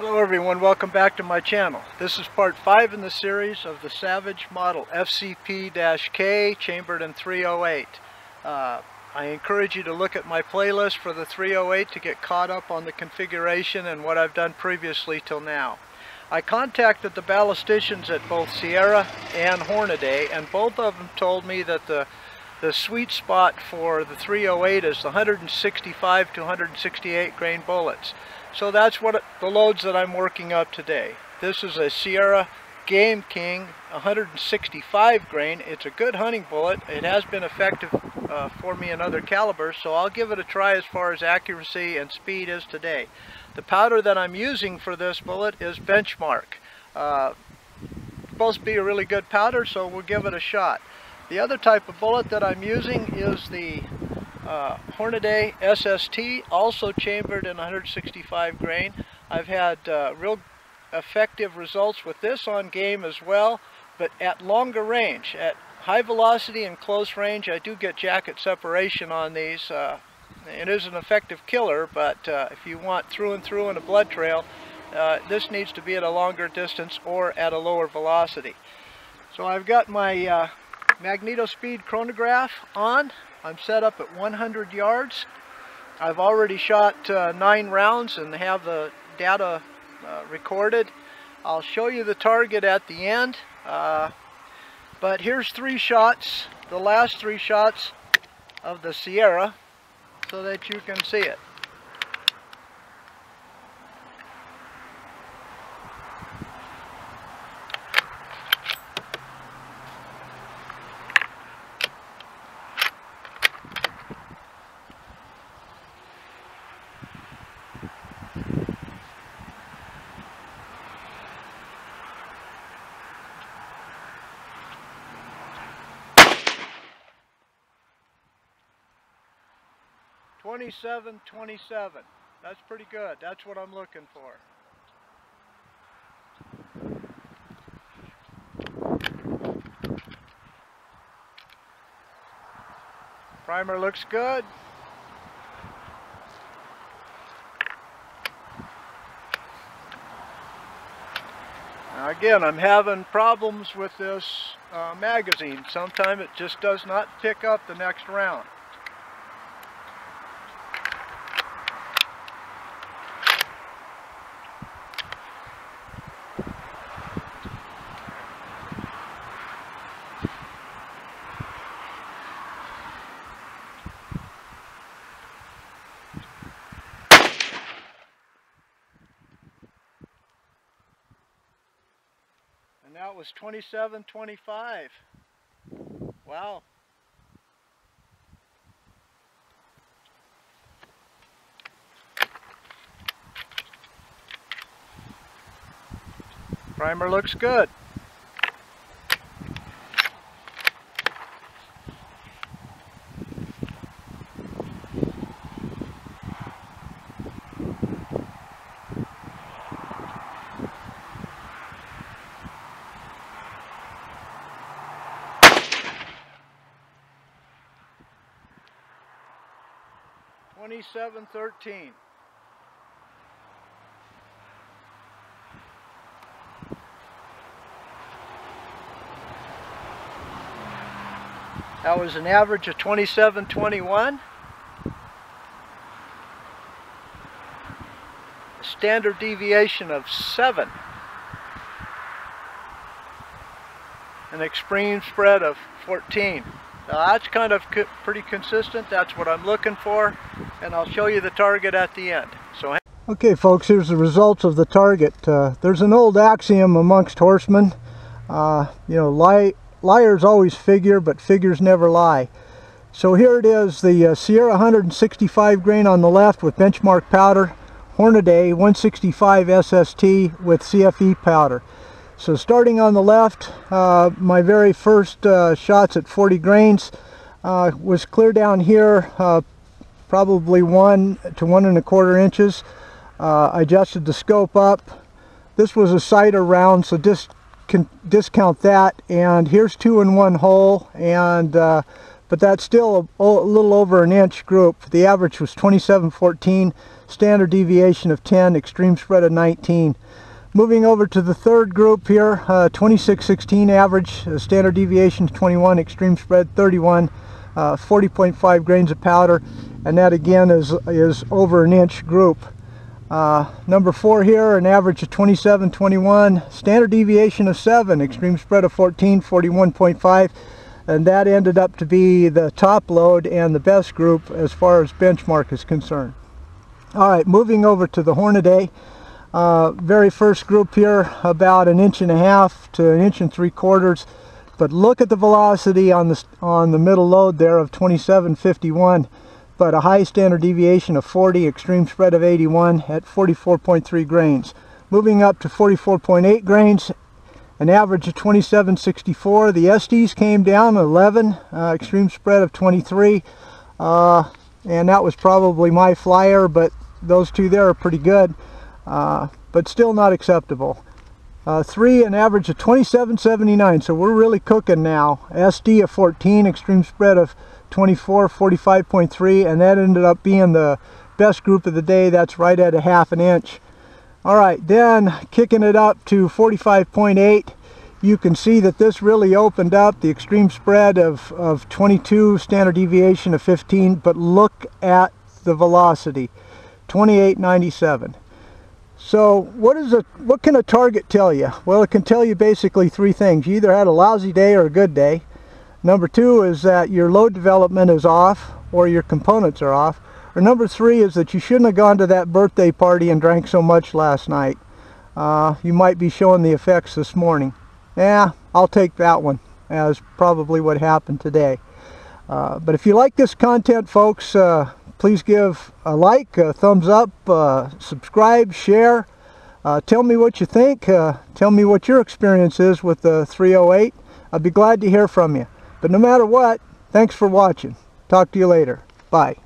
Hello everyone, welcome back to my channel. This is part 5 in the series of the Savage model FCP-K chambered in 308. Uh, I encourage you to look at my playlist for the 308 to get caught up on the configuration and what I've done previously till now. I contacted the ballisticians at both Sierra and Hornady and both of them told me that the the sweet spot for the 308 is the 165 to 168 grain bullets. So that's what the loads that I'm working up today. This is a Sierra Game King 165 grain. It's a good hunting bullet. It has been effective uh, for me in other calibers, so I'll give it a try as far as accuracy and speed is today. The powder that I'm using for this bullet is Benchmark. Uh, supposed to be a really good powder, so we'll give it a shot. The other type of bullet that I'm using is the uh, Hornady SST, also chambered in 165 grain. I've had uh, real effective results with this on game as well, but at longer range. At high velocity and close range, I do get jacket separation on these. Uh, it is an effective killer, but uh, if you want through and through in a blood trail, uh, this needs to be at a longer distance or at a lower velocity. So I've got my uh, MagnetoSpeed chronograph on. I'm set up at 100 yards. I've already shot uh, nine rounds and have the data uh, recorded. I'll show you the target at the end. Uh, but here's three shots, the last three shots of the Sierra so that you can see it. 27, 27. That's pretty good. That's what I'm looking for. Primer looks good. Now again, I'm having problems with this uh, magazine. Sometimes it just does not pick up the next round. And that was 27.25. Wow. Primer looks good. 2713. That was an average of 2721. A standard deviation of 7. An extreme spread of 14. Now that's kind of co pretty consistent. That's what I'm looking for. And I'll show you the target at the end. So. Okay folks, here's the results of the target. Uh, there's an old axiom amongst horsemen. Uh, you know, lie, liars always figure, but figures never lie. So here it is, the uh, Sierra 165 grain on the left with benchmark powder, Hornady 165 SST with CFE powder. So starting on the left, uh, my very first uh, shots at 40 grains uh, was clear down here, uh, probably one to one and a quarter inches. Uh, I adjusted the scope up. This was a Sighter round, so just discount that. And here's two in one hole, and uh, but that's still a, a, little over an inch group. The average was 27.14, standard deviation of 10, extreme spread of 19. Moving over to the third group here, uh, 2616 average, uh, standard deviation 21, extreme spread 31, 40.5 uh, grains of powder, and that again is, is over an inch group. Uh, number four here, an average of 27, 21, standard deviation of 7, extreme spread of 14, 41.5, and that ended up to be the top load and the best group as far as benchmark is concerned. All right, moving over to the Hornady. Uh, very first group here, about an inch and a half to an inch and three quarters. But look at the velocity on the, on the middle load there of 2751. But a high standard deviation of 40, extreme spread of 81 at 44.3 grains. Moving up to 44.8 grains, an average of 2764. The SDs came down 11, uh, extreme spread of 23. Uh, and that was probably my flyer, but those two there are pretty good uh, but still not acceptable. Uh, three, an average of 27.79, so we're really cooking now. SD of 14, extreme spread of 24, 45.3, and that ended up being the best group of the day. That's right at a half an inch. All right, then kicking it up to 45.8, you can see that this really opened up the extreme spread of, of 22, standard deviation of 15, but look at the velocity, 28.97. So what is a what can a target tell you? Well, it can tell you basically three things. You either had a lousy day or a good day. Number two is that your load development is off or your components are off. Or number three is that you shouldn't have gone to that birthday party and drank so much last night. Uh, you might be showing the effects this morning. Yeah, I'll take that one as probably what happened today. Uh, but if you like this content, folks, uh, please give a like, a thumbs up, uh, subscribe, share. Uh, tell me what you think. Uh, tell me what your experience is with the 308. I'd be glad to hear from you. But no matter what, thanks for watching. Talk to you later. Bye.